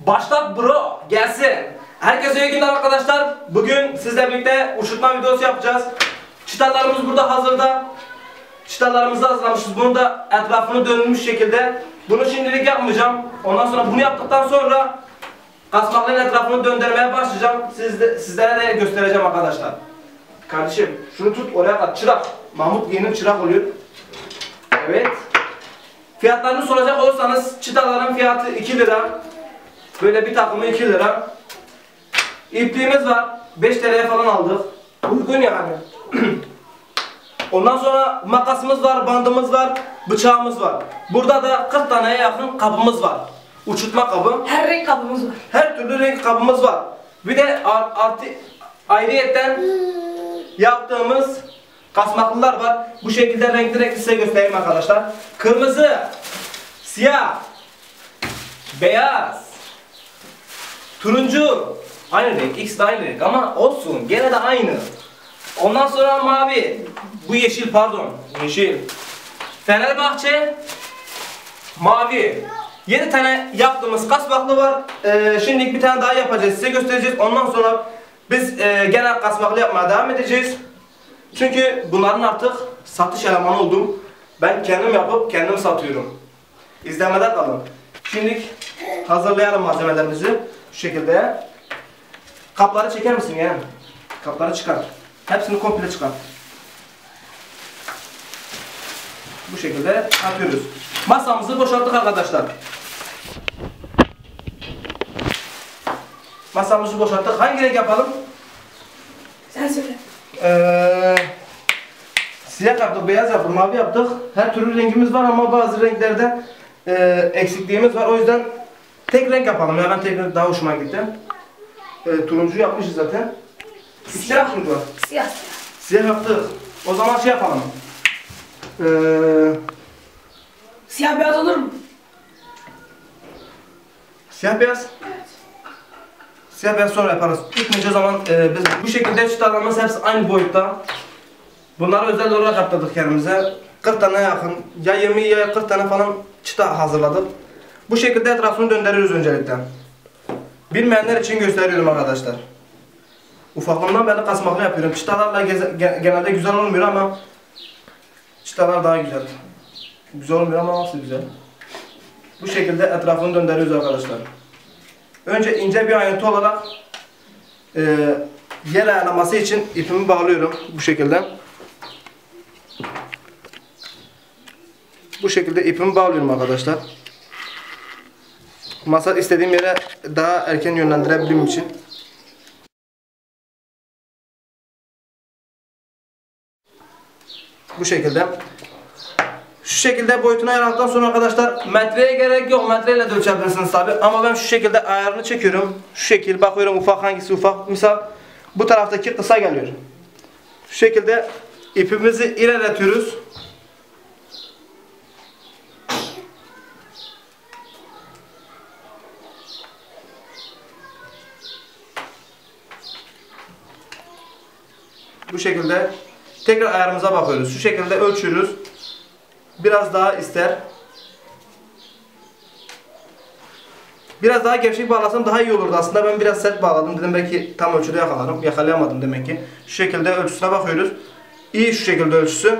Başlat bro gelsin. Herkese iyi günler arkadaşlar. Bugün sizle birlikte uçurtma videosu yapacağız. Çıtalarımız burada hazırda. Çıtalarımızı hazırlamışız. Bunu da etrafını dönülmüş şekilde. Bunu şimdilik yapmayacağım. Ondan sonra bunu yaptıktan sonra kasmakların etrafını döndürmeye başlayacağım. Siz de, sizlere de göstereceğim arkadaşlar. Kardeşim şunu tut oraya kat. Çırak. Mahmut yeni çırak oluyor. Evet. Fiyatlarını soracak olursanız çıtaların fiyatı 2 lira. Böyle bir takımı 2 lira. İpliğimiz var. 5 TL'ye falan aldık. Uygun yani. Ondan sonra makasımız var, bandımız var, bıçağımız var. Burada da 40 taneye yakın kabımız var. Uçurtma kabı. Her renk kabımız var. Her türlü renk kabımız var. Bir de ar- artı ayrıyetten yaptığımız kasmaklılar var. Bu şekilde renkli renkli size göstereyim arkadaşlar. Kırmızı, siyah, beyaz, turuncu. Aynı renk, ikisi de aynı renk ama olsun gene de aynı. Ondan sonra mavi. Bu yeşil pardon. Yeşil. Fenerbahçe, Mavi. 7 tane yaptığımız kasmaklı var. Ee, şimdilik bir tane daha yapacağız. Size göstereceğiz. Ondan sonra biz e, genel kasmaklı yapmaya devam edeceğiz. Çünkü bunların artık satış elemanı oldum. Ben kendim yapıp kendim satıyorum. İzlemede kalın. Şimdilik hazırlayalım malzemelerimizi. Şu şekilde. Kapları çeker misin yani? Kapları çıkar. Hepsini komple çıkar. Bu şekilde atıyoruz. Masamızı boşalttık arkadaşlar. Masamızı boşalttık. Hangi renk yapalım? Sen söyle. Ee, siyah yaptık, beyaz yaptık, mavi yaptık. Her türlü rengimiz var ama bazı renklerde e, eksikliğimiz var. O yüzden tek renk yapalım. Ya ben tek renk daha hoşuma gitti. E, turuncu yapmışız zaten. Tane turuncu var. Siyah siyah. Siyah yaptık. O zaman şey yapalım. Ee, Siyah beyaz olur mu? Siyah beyaz. Siyah beyaz sonra yaparız. İlk o zaman e, biz bu şekilde çıtalarımız hepsi aynı boyutta. Bunları özel olarak yaptırdık kendimize. 40 tane yakın, ya 20 ya 40 tane falan çıta hazırladık. Bu şekilde etrafını döndürüyoruz öncelikle. Bilmeyenler için gösteriyorum arkadaşlar. Ufaklığımdan beri kasmaklı yapıyorum. Çıtalarla genelde güzel olmuyor ama çıtalar daha güzel. Güzel olmuyor ama nasıl güzel. Bu şekilde etrafını döndürüyoruz arkadaşlar. Önce ince bir ayrıntı olarak e, yer ayarlaması için ipimi bağlıyorum bu şekilde. Bu şekilde ipimi bağlıyorum arkadaşlar. Masa istediğim yere daha erken yönlendirebilmem için. Bu şekilde. Şu şekilde boyutunu ayarladıktan sonra arkadaşlar metreye gerek yok. Metreyle de ölçebilirsiniz tabi. Ama ben şu şekilde ayarını çekiyorum. Şu şekil bakıyorum ufak hangisi ufak. Misal bu taraftaki kısa geliyor. Şu şekilde ipimizi ilerletiyoruz. Bu şekilde tekrar ayarımıza bakıyoruz. Şu şekilde ölçüyoruz. Biraz daha ister. Biraz daha gevşek bağlasam daha iyi olurdu aslında. Ben biraz sert bağladım. Dedim belki tam ölçüde yakalarım. Yakalayamadım demek ki. Şu şekilde ölçüsüne bakıyoruz. İyi şu şekilde ölçüsü.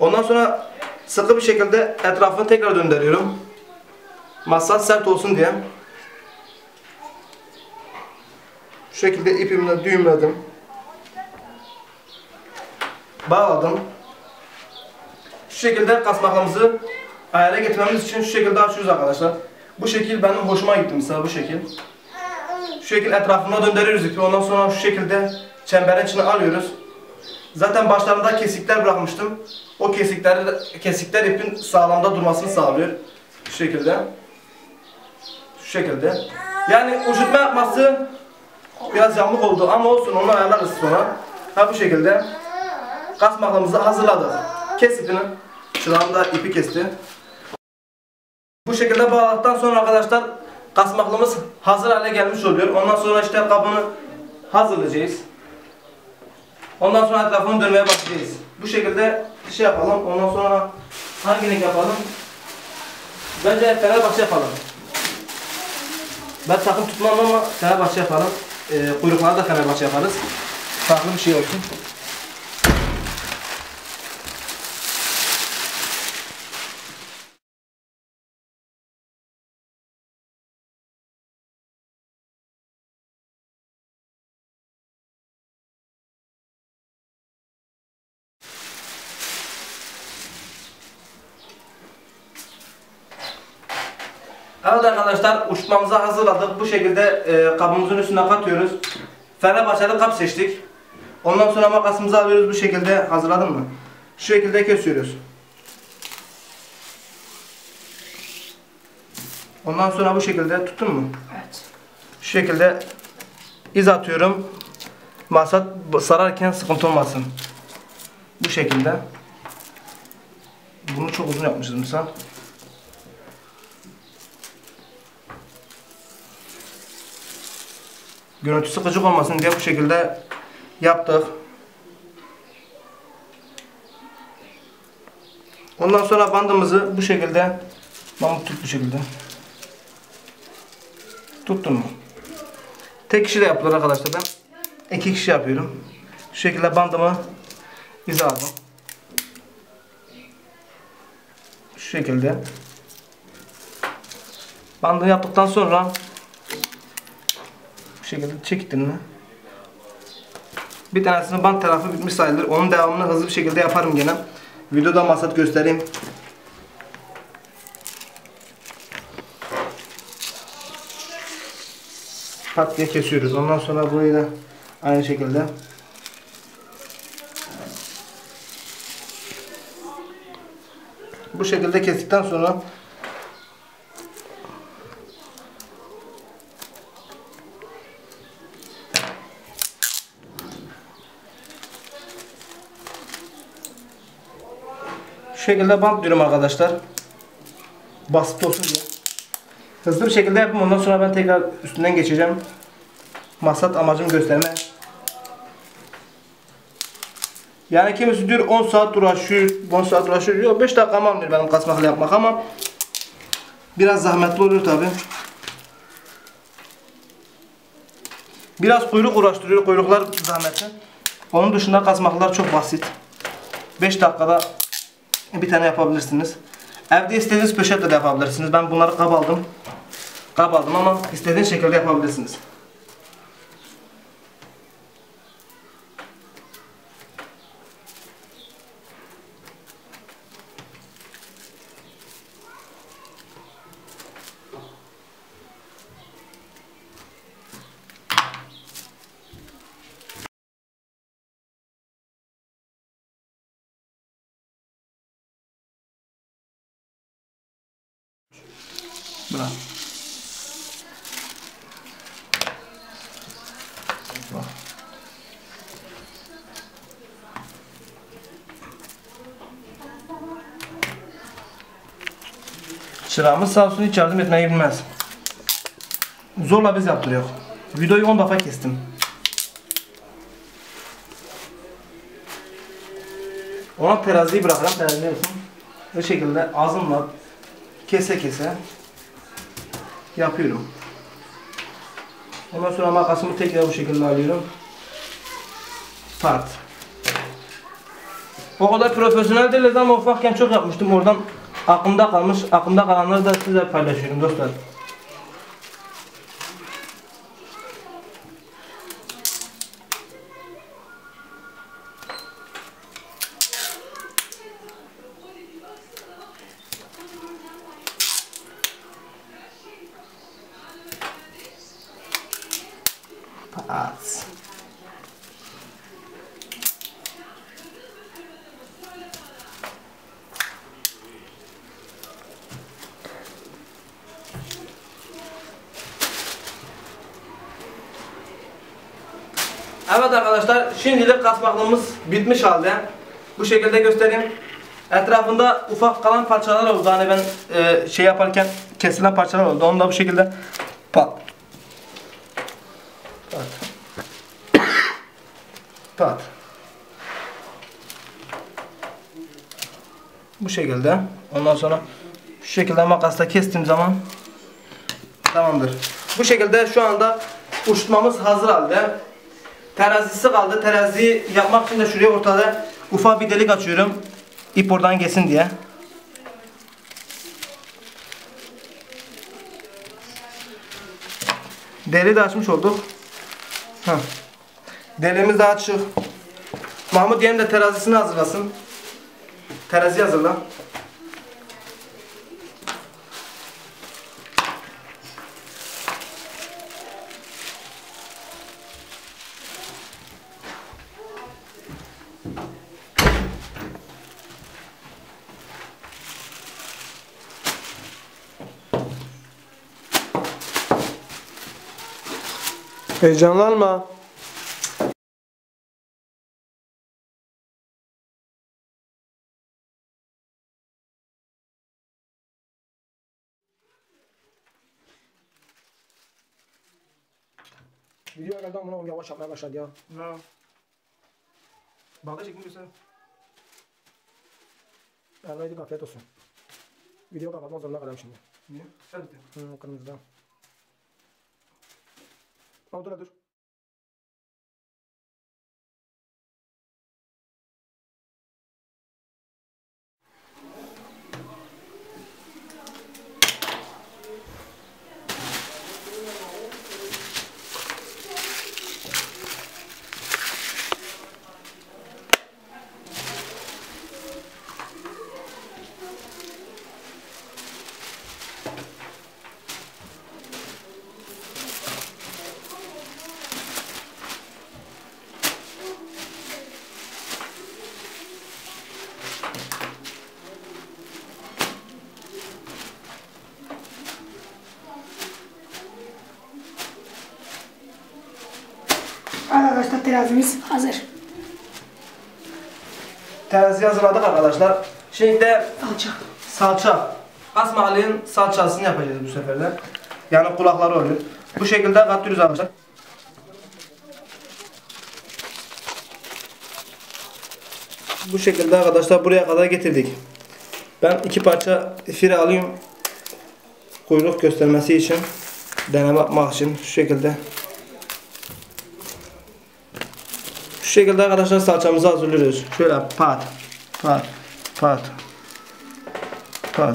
Ondan sonra sıkı bir şekilde etrafını tekrar döndürüyorum. Masa sert olsun diye. Şu şekilde ipimle düğümledim. Bağladım. Şu şekilde kasmaklarımızı ayara getirmemiz için şu şekilde açıyoruz arkadaşlar. Bu şekil benim hoşuma gitti mesela bu şekil. Şu şekil etrafına döndürüyoruz ipi. Ondan sonra şu şekilde çemberin içine alıyoruz. Zaten başlarında kesikler bırakmıştım. O kesikler kesikler ipin sağlamda durmasını sağlıyor. Şu şekilde. Şu şekilde. Yani uçurtma yapması biraz yamuk oldu ama olsun onu ayarlarız sonra. Ha bu şekilde kasmaklarımızı hazırladık. Kes ipini. Çırağım da ipi kesti. Bu şekilde bağladıktan sonra arkadaşlar kasmaklımız hazır hale gelmiş oluyor. Ondan sonra işte kabını hazırlayacağız. Ondan sonra etrafını dönmeye başlayacağız. Bu şekilde şey yapalım. Ondan sonra hangi renk yapalım? Bence Fenerbahçe yapalım. Ben takım tutmam ama Fenerbahçe yapalım. Ee, kuyrukları da Fenerbahçe yaparız. Farklı bir şey olsun. Evet arkadaşlar uçmamızı hazırladık. Bu şekilde e, kabımızın üstüne katıyoruz. Fenerbahçeli kap seçtik. Ondan sonra makasımızı alıyoruz bu şekilde. Hazırladın mı? Şu şekilde kesiyoruz. Ondan sonra bu şekilde tuttun mu? Evet. Şu şekilde iz atıyorum. Maksat sararken sıkıntı olmasın. Bu şekilde. Bunu çok uzun yapmışız misal. Görüntü sıkıcı olmasın diye bu şekilde yaptık. Ondan sonra bandımızı bu şekilde Mahmut tut bu şekilde. Tuttun mu? Tek kişi de yapılır arkadaşlar. Ben iki kişi yapıyorum. Şu şekilde bandımı ize aldım. Şu şekilde. Bandı yaptıktan sonra şekilde çektin Bir tanesinin band tarafı bitmiş sayılır. Onun devamını hızlı bir şekilde yaparım gene. Videoda masat göstereyim. pat diye kesiyoruz. Ondan sonra burayı da aynı şekilde bu şekilde kestikten sonra şekilde bantlıyorum arkadaşlar. Basit olsun diye. Hızlı bir şekilde yapayım. Ondan sonra ben tekrar üstünden geçeceğim. Maksat amacım gösterme. Yani kimisi diyor 10 saat uğraşıyor, 10 saat uğraşıyor. Yok 5 dakika almıyor benim kasmakla yapmak ama biraz zahmetli oluyor tabi. Biraz kuyruk uğraştırıyor. Kuyruklar zahmetli. Onun dışında kasmaklar çok basit. 5 dakikada bir tane yapabilirsiniz. Evde istediğiniz poşetle de yapabilirsiniz. Ben bunları kab aldım. Kab aldım ama istediğiniz şekilde yapabilirsiniz. Bravo. Bak. Çırağımız sağ olsun hiç yardım etmeyi bilmez. Zorla biz yaptırıyor. Videoyu 10 defa kestim. Ona teraziyi bırakalım, teraziyi olsun. Bu şekilde ağzımla kese kese yapıyorum. Ondan sonra makasımı tekrar bu şekilde alıyorum. Part. O kadar profesyonel değiliz ama ufakken çok yapmıştım. Oradan aklımda kalmış. Aklımda kalanları da size paylaşıyorum dostlar. Evet arkadaşlar şimdilik kasmaklığımız bitmiş halde. Bu şekilde göstereyim. Etrafında ufak kalan parçalar oldu. Hani ben e, şey yaparken kesilen parçalar oldu. Onu da bu şekilde pat pat pat bu şekilde. Ondan sonra şu şekilde makasla kestiğim zaman tamamdır. Bu şekilde şu anda uçurtmamız hazır halde. Terazisi kaldı. Teraziyi yapmak için de şuraya ortada ufak bir delik açıyorum. İp oradan geçsin diye. Deliği de açmış olduk. Heh. Deliğimiz de açık. Mahmut yeğenim de terazisini hazırlasın. Terazi hazırla. Heyecanlanma. Video geldi ama yavaş yapmaya başladı ya. Ha. Bağda çekim göster. Erlaydık afiyet olsun. Video kapatmak zorunda kaldım şimdi. Niye? Hadi. Hı, kırmızıdan. Auto dur. Terazimiz hazır. Terazi hazırladık arkadaşlar. Şimdi de Salça. salça. Asmahalin salçasını yapacağız bu sefer de. Yani kulakları oluyor. Bu şekilde katıyoruz arkadaşlar. Bu şekilde arkadaşlar buraya kadar getirdik. Ben iki parça fire alayım. Kuyruk göstermesi için. Deneme yapmak için şu şekilde. Şu şekilde arkadaşlar salçamızı hazırlıyoruz. Şöyle pat pat pat pat.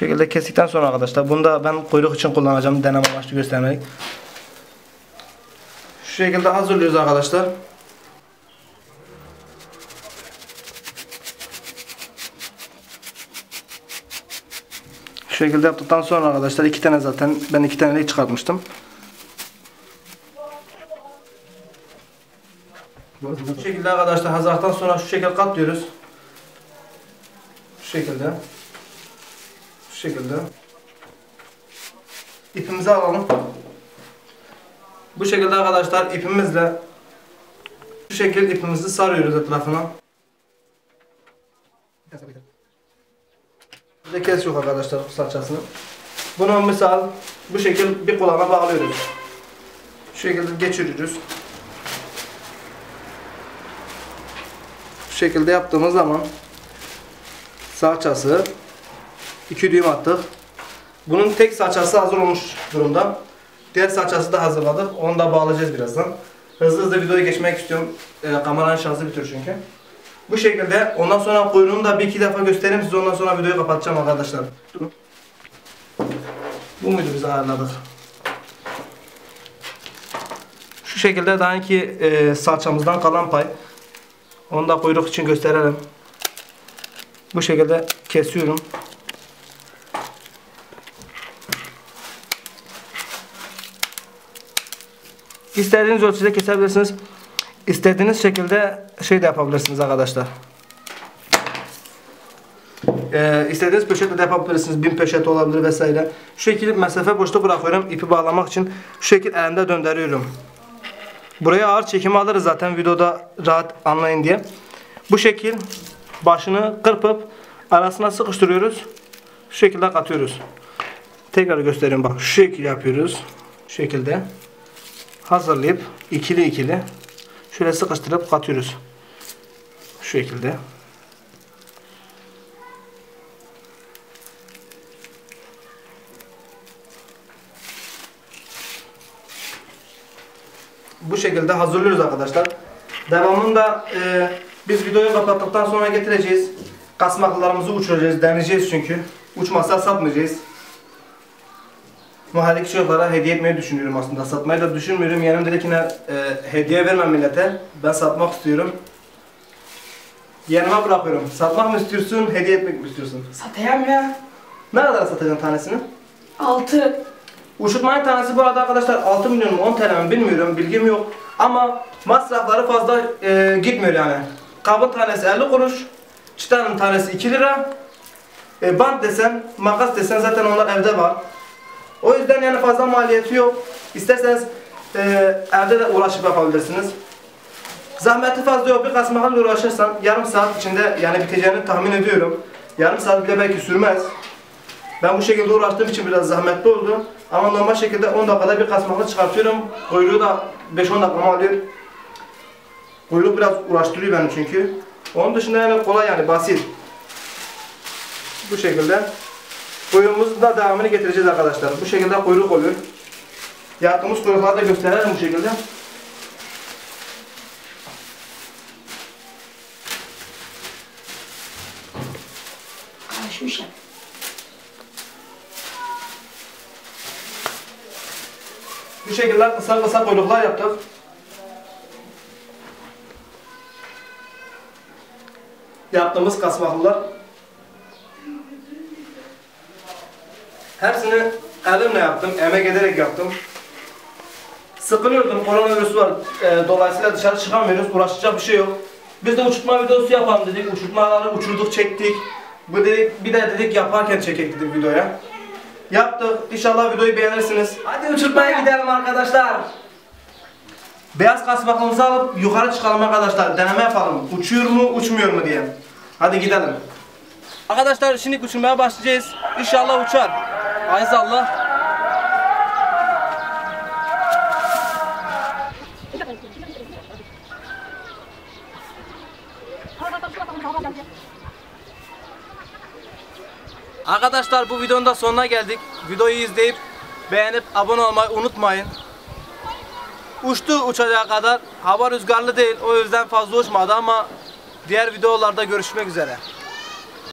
Şekilde kestikten sonra arkadaşlar bunu da ben kuyruk için kullanacağım deneme amaçlı göstermelik. Şu şekilde hazırlıyoruz arkadaşlar. Şu şekilde yaptıktan sonra arkadaşlar iki tane zaten ben iki tanelik çıkartmıştım. Bu şekilde arkadaşlar hazırlıktan sonra şu şekilde katlıyoruz. Şu şekilde. Şu şekilde. İpimizi alalım. Bu şekilde arkadaşlar ipimizle şu şekilde ipimizi sarıyoruz etrafına. Bir de kes yok arkadaşlar salçasını. Bunu misal bu şekilde bir kulağına bağlıyoruz. Şu şekilde geçiriyoruz. Şu şekilde yaptığımız zaman salçası 2 düğüm attık. Bunun tek salçası hazır olmuş durumda. Diğer salçası da hazırladık. Onu da bağlayacağız birazdan. Hızlı hızlı videoya geçmek istiyorum. E, kameranın şarjı bitiyor çünkü. Bu şekilde ondan sonra kuyruğunu da bir iki defa göstereyim size ondan sonra videoyu kapatacağım arkadaşlar. Durun. Bu muydu biz ayarladık? Şu şekilde daha önce e, salçamızdan kalan pay. Onu da kuyruk için gösterelim. Bu şekilde kesiyorum. İstediğiniz ölçüde kesebilirsiniz. İstediğiniz şekilde şey de yapabilirsiniz arkadaşlar. Ee, istediğiniz poşetle de yapabilirsiniz. Bin poşet olabilir vesaire. Şu şekilde mesafe boşta bırakıyorum. ipi bağlamak için. Şu şekilde elimde döndürüyorum. Buraya ağır çekimi alırız zaten videoda rahat anlayın diye. Bu şekil başını kırpıp arasına sıkıştırıyoruz. Şu şekilde katıyoruz. Tekrar göstereyim bak şu şekil yapıyoruz. Şu şekilde. Hazırlayıp ikili ikili şöyle sıkıştırıp katıyoruz. Şu şekilde. Bu şekilde hazırlıyoruz arkadaşlar. Devamında e, biz videoyu kapattıktan sonra getireceğiz. Kasmaklarımızı uçuracağız, deneyeceğiz çünkü. Uçmazsa satmayacağız. Mahalledeki çocuklara hediye etmeyi düşünüyorum aslında. Satmayı da düşünmüyorum. Yanım dedi ki ne, e, hediye vermem millete. Ben satmak istiyorum. Yanıma bırakıyorum. Satmak mı istiyorsun, hediye etmek mi istiyorsun? Satayım ya. Ne kadar satacaksın tanesini? 6. Uçurtmanın tanesi bu arada arkadaşlar 6 milyon mu 10 TL mi bilmiyorum bilgim yok. Ama masrafları fazla e, gitmiyor yani. Kabın tanesi 50 kuruş. Çıtanın tanesi 2 lira. E, bant desen, makas desen zaten onlar evde var. O yüzden yani fazla maliyeti yok. İsterseniz e, evde de uğraşıp yapabilirsiniz. Zahmeti fazla yok. Bir kasmakla uğraşırsan yarım saat içinde yani biteceğini tahmin ediyorum. Yarım saat bile belki sürmez. Ben bu şekilde uğraştığım için biraz zahmetli oldu. Ama normal şekilde 10 dakikada bir kasmakla çıkartıyorum. Kuyruğu da 5-10 dakikamı alıyor. Kuyruk biraz uğraştırıyor beni çünkü. Onun dışında yani kolay yani basit. Bu şekilde. Kuyruğumuzun da devamını getireceğiz arkadaşlar. Bu şekilde kuyruk oluyor. Yaptığımız kuyrukları da gösterelim bu şekilde. Karışmış. Bu şekilde kısa kısa kuyruklar yaptık. Yaptığımız kasmaklılar. Hepsini elimle yaptım, emek ederek yaptım. Sıkılıyordum, koronavirüs var. Ee, dolayısıyla dışarı çıkamıyoruz, uğraşacak bir şey yok. Biz de uçurtma videosu yapalım dedik. Uçurtmaları uçurduk, çektik. Bu dedik, bir de dedik yaparken çekek dedik videoya. Yaptık. İnşallah videoyu beğenirsiniz. Hadi uçurtmaya gidelim arkadaşlar. Beyaz kasmaklımızı alıp yukarı çıkalım arkadaşlar. Deneme yapalım. Uçuyor mu, uçmuyor mu diye. Hadi gidelim. Arkadaşlar şimdi uçurmaya başlayacağız. İnşallah uçar. Aziz Allah. Arkadaşlar bu videonun da sonuna geldik. Videoyu izleyip beğenip abone olmayı unutmayın. Uçtu uçacağı kadar. Hava rüzgarlı değil. O yüzden fazla uçmadı ama diğer videolarda görüşmek üzere.